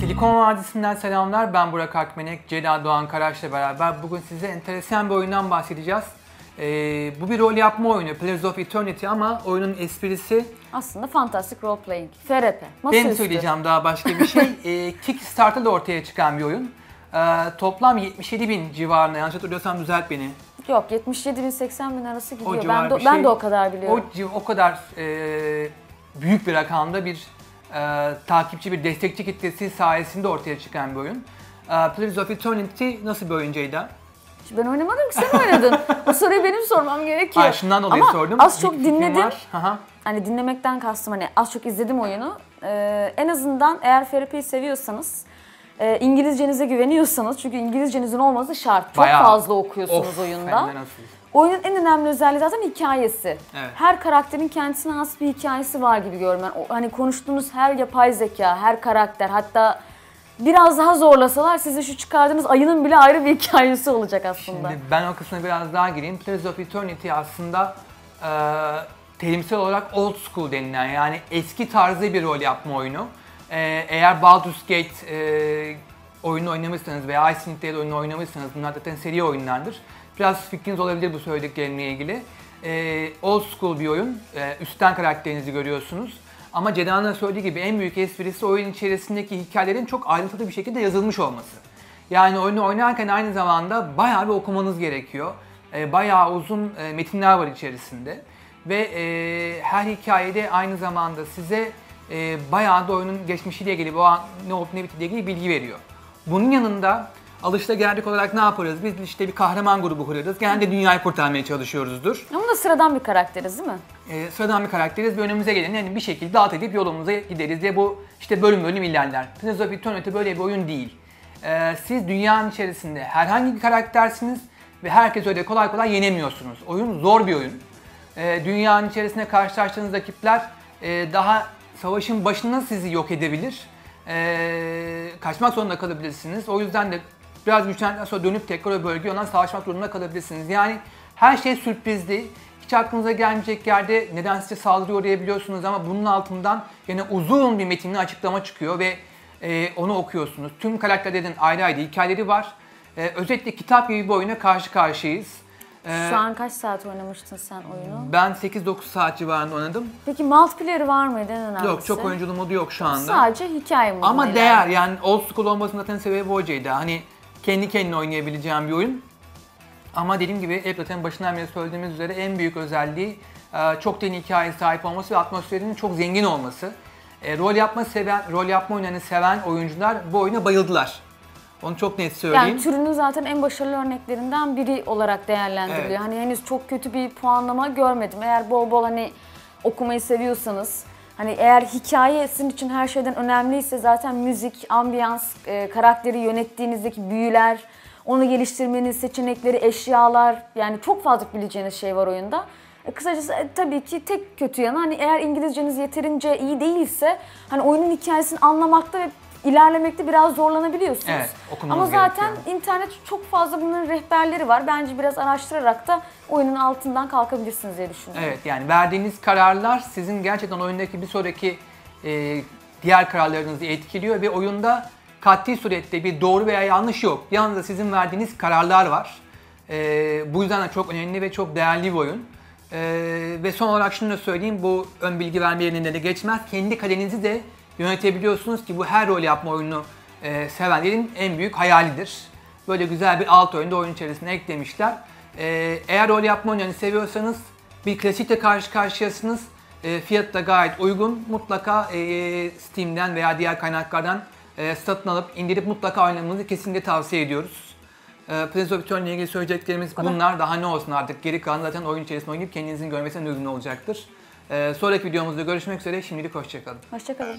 Silikon Vadisi'nden selamlar. Ben Burak Akmenek, Ceda Doğan Karaş'la beraber bugün size enteresan bir oyundan bahsedeceğiz. Ee, bu bir rol yapma oyunu, Pillars of Eternity ama oyunun esprisi Aslında Fantastic Role Playing. FRP. Masaüstü. söyleyeceğim daha başka bir şey. Ee, Kickstarter'da ortaya çıkan bir oyun. Ee, toplam 77 bin civarında, yanlış hatırlıyorsam düzelt beni. Yok 77 bin 80 bin arası gidiyor. Ben de, bir ben şey. de o kadar O, biliyorum. civ- o kadar e, büyük bir rakamda bir e, takipçi, bir destekçi kitlesi sayesinde ortaya çıkan bir oyun. E, Pillars of Eternity nasıl bir oyun Ceyda? Ben oynamadım ki sen oynadın. o soruyu benim sormam gerekiyor. Ay, şundan dolayı Ama sordum. az Bir çok fikrim dinledim. Hani dinlemekten kastım hani az çok izledim oyunu. Ee, en azından eğer FRP'yi seviyorsanız e, İngilizcenize güveniyorsanız çünkü İngilizcenizin olması şart. Çok Bayağı. fazla okuyorsunuz Of, oyunda. nasıl? Oyunun en önemli özelliği zaten hikayesi. Evet. Her karakterin kendisine has bir hikayesi var gibi görüyorum ben. O, hani konuştuğunuz her yapay zeka, her karakter hatta biraz daha zorlasalar size şu çıkardığınız ayının bile ayrı bir hikayesi olacak aslında. Şimdi ben o kısmına biraz daha gireyim. Pillars of Eternity aslında e, terimsel olarak old school denilen yani eski tarzı bir rol yapma oyunu. E, eğer Baldur's Gate e, oyunu oynamışsanız veya Icewind Dale oyunu oynamışsanız bunlar zaten seri oyunlardır. Biraz fikriniz olabilir bu söylediklerimle ilgili. E, old school bir oyun. E, üstten karakterinizi görüyorsunuz. Ama Ceda'nın söylediği gibi en büyük esprisi oyun içerisindeki hikayelerin çok ayrıntılı bir şekilde yazılmış olması. Yani oyunu oynarken aynı zamanda bayağı bir okumanız gerekiyor. E, bayağı uzun e, metinler var içerisinde. Ve e, her hikayede aynı zamanda size e, bayağı da oyunun geçmişiyle ilgili, bu an ne olup ne bittiğiyle ilgili bilgi veriyor. Bunun yanında alışılageldik olarak ne yaparız? Biz işte bir kahraman grubu kuruyoruz. Genelde dünyayı kurtarmaya çalışıyoruzdur. Ama da sıradan bir karakteriz değil mi? E, sıradan bir karakteriz ve önümüze geleni yani bir şekilde dağıt edip yolumuza gideriz diye bu işte bölüm bölüm ilerler. Pillars of Eternity böyle bir oyun değil. E, siz dünyanın içerisinde herhangi bir karaktersiniz ve herkes öyle kolay kolay yenemiyorsunuz. Oyun zor bir oyun. E, dünyanın içerisinde karşılaştığınız rakipler e, daha savaşın başında sizi yok edebilir. E, kaçmak zorunda kalabilirsiniz. O yüzden de biraz güçlendikten sonra dönüp tekrar o bölgeye ondan savaşmak zorunda kalabilirsiniz. Yani her şey sürprizli. Hiç aklınıza gelmeyecek yerde neden size saldırı uğrayabiliyorsunuz ama bunun altından yine uzun bir metinli açıklama çıkıyor ve e, onu okuyorsunuz. Tüm karakterlerin ayrı ayrı hikayeleri var. E, özetle kitap gibi bir oyuna karşı karşıyayız. E, Şu an kaç saat oynamıştın sen oyunu? ben 8-9 saat civarında oynadım. Peki multiplayer var mıydı en önemlisi? Yok çok oyunculu modu yok şu anda. Sadece hikaye modunda Ama değer yani old school olmasının zaten sebebi o Ceyda. Hani kendi kendine oynayabileceğim bir oyun. Ama dediğim gibi hep zaten başından beri söylediğimiz üzere en büyük özelliği e, çok derin hikayeye sahip olması ve atmosferinin çok zengin olması. E, rol yapma seven, rol yapma oyunlarını seven oyuncular bu oyuna bayıldılar. Onu çok net söyleyeyim. Yani türünün zaten en başarılı örneklerinden biri olarak değerlendiriliyor. Evet. Hani henüz çok kötü bir puanlama görmedim. Eğer bol bol hani okumayı seviyorsanız, hani eğer hikaye sizin için her şeyden önemliyse zaten müzik, ambiyans, e, karakteri yönettiğinizdeki büyüler, onu geliştirmeniz, seçenekleri, eşyalar yani çok fazla bileceğiniz şey var oyunda. E, kısacası e, tabii ki tek kötü yanı hani eğer İngilizceniz yeterince iyi değilse hani oyunun hikayesini anlamakta ve ilerlemekte biraz zorlanabiliyorsunuz. Evet, Ama zaten gerekiyor. internet çok fazla bunların rehberleri var. Bence biraz araştırarak da oyunun altından kalkabilirsiniz diye düşünüyorum. Evet yani verdiğiniz kararlar sizin gerçekten oyundaki bir sonraki e, diğer kararlarınızı etkiliyor ve oyunda katli surette bir doğru veya yanlış yok. Yalnızca sizin verdiğiniz kararlar var. E, bu yüzden de çok önemli ve çok değerli bir oyun. E, ve son olarak şunu da söyleyeyim, bu ön bilgi verme yerine de geçmez. Kendi kalenizi de yönetebiliyorsunuz ki bu her rol yapma oyunu e, sevenlerin en büyük hayalidir. Böyle güzel bir alt oyunu da oyun içerisine eklemişler. E, eğer rol yapma oyunlarını seviyorsanız bir klasikle karşı karşıyasınız. E, fiyatı da gayet uygun. Mutlaka e, Steam'den veya diğer kaynaklardan e, satın alıp indirip mutlaka oynamanızı kesinlikle tavsiye ediyoruz. E, Prince of Eternal ile ilgili söyleyeceklerimiz bunlar. Daha ne olsun artık geri kalan zaten oyun içerisinde oynayıp kendinizin görmesine uygun olacaktır. E, sonraki videomuzda görüşmek üzere. Şimdilik hoşçakalın. Hoşçakalın.